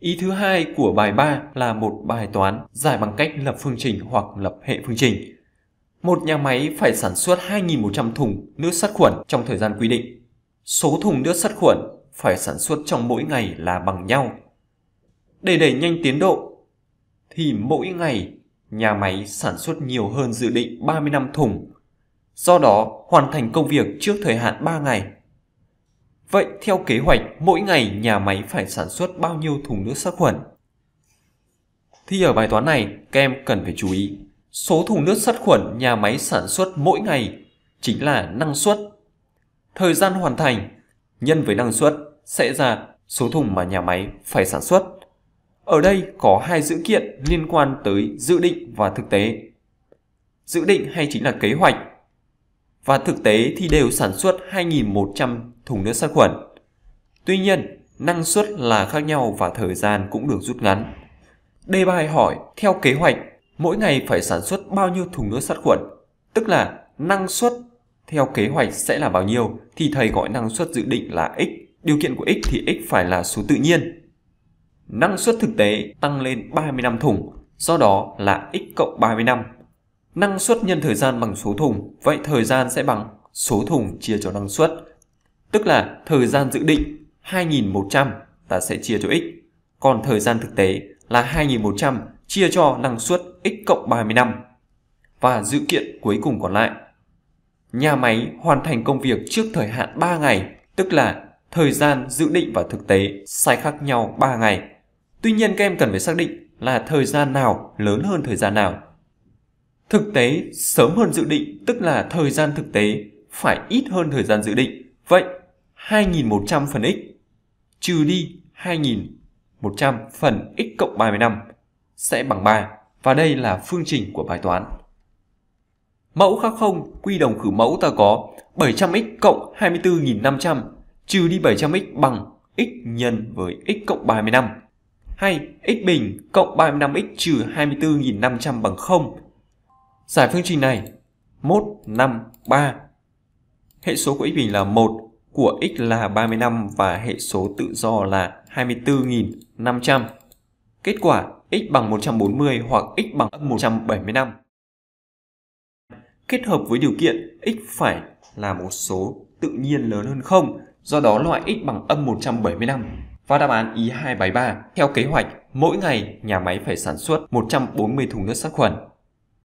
Ý thứ hai của bài 3 là một bài toán giải bằng cách lập phương trình hoặc lập hệ phương trình. Một nhà máy phải sản xuất 2.100 thùng nước sát khuẩn trong thời gian quy định. Số thùng nước sát khuẩn phải sản xuất trong mỗi ngày là bằng nhau. Để đẩy nhanh tiến độ, thì mỗi ngày nhà máy sản xuất nhiều hơn dự định 35 thùng. Do đó, hoàn thành công việc trước thời hạn 3 ngày. Vậy theo kế hoạch, mỗi ngày nhà máy phải sản xuất bao nhiêu thùng nước sát khuẩn? Thì ở bài toán này, các em cần phải chú ý. Số thùng nước sát khuẩn nhà máy sản xuất mỗi ngày chính là năng suất. Thời gian hoàn thành nhân với năng suất sẽ ra số thùng mà nhà máy phải sản xuất. Ở đây có hai dữ kiện liên quan tới dự định và thực tế. Dự định hay chính là kế hoạch và thực tế thì đều sản xuất 2.100 thùng nước sát khuẩn. Tuy nhiên, năng suất là khác nhau và thời gian cũng được rút ngắn. Đề bài hỏi, theo kế hoạch, mỗi ngày phải sản xuất bao nhiêu thùng nước sát khuẩn? Tức là năng suất theo kế hoạch sẽ là bao nhiêu thì thầy gọi năng suất dự định là x. Điều kiện của x thì x phải là số tự nhiên. Năng suất thực tế tăng lên 35 thùng, do đó là x cộng 35. Năng suất nhân thời gian bằng số thùng, vậy thời gian sẽ bằng số thùng chia cho năng suất. Tức là thời gian dự định 2100 ta sẽ chia cho x, còn thời gian thực tế là 2100 chia cho năng suất x cộng 35. Và dự kiện cuối cùng còn lại nhà máy hoàn thành công việc trước thời hạn 3 ngày, tức là thời gian dự định và thực tế sai khác nhau 3 ngày. Tuy nhiên các em cần phải xác định là thời gian nào lớn hơn thời gian nào. Thực tế sớm hơn dự định tức là thời gian thực tế phải ít hơn thời gian dự định. Vậy 2100 phần x trừ đi 2100 phần x cộng 35 sẽ bằng 3 và đây là phương trình của bài toán. Mẫu khác không, quy đồng khử mẫu ta có 700x cộng 24.500 trừ đi 700x bằng x nhân với x cộng 35. Hay x bình cộng 35x trừ 24.500 bằng 0. Giải phương trình này 1, 5, 3. Hệ số của x bình là 1, của x là 35 và hệ số tự do là 24.500. Kết quả x bằng 140 hoặc x bằng 175 kết hợp với điều kiện x phải là một số tự nhiên lớn hơn 0 do đó loại x bằng âm 175. Và đáp án ý 273 theo kế hoạch, mỗi ngày nhà máy phải sản xuất 140 thùng nước sát khuẩn.